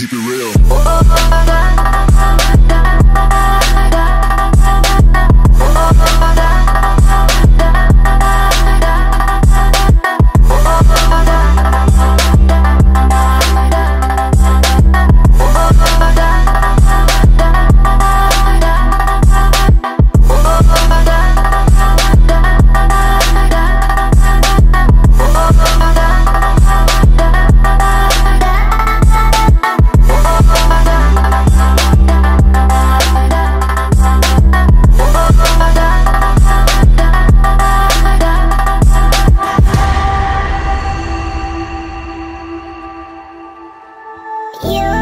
Keep it real. you.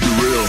keep it real.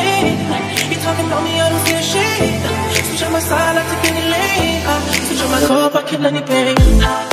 side like to Penny Lane. I switch on my car, I kill pain.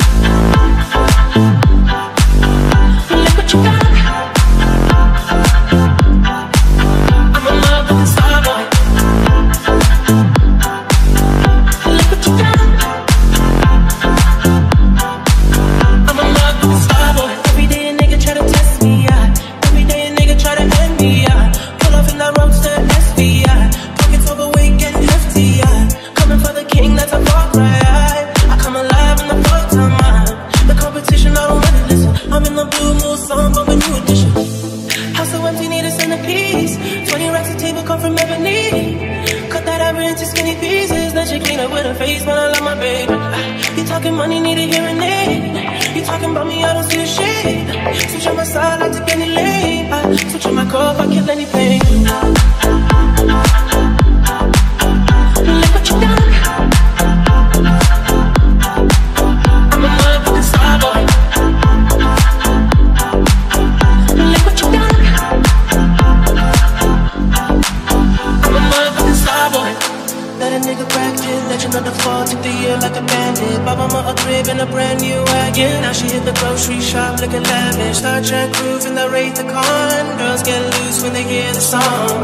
talking money, need a hearing aid. You talking about me, I don't see a shade. Switch on my side, I take any lane. I switch on my car, I kill anything. Year like a bandit. Bought mama a crib and a brand new wagon. Now she hit the grocery shop looking lavish. Star Trek groove in the Wraith the Con. Girls get loose when they hear the song.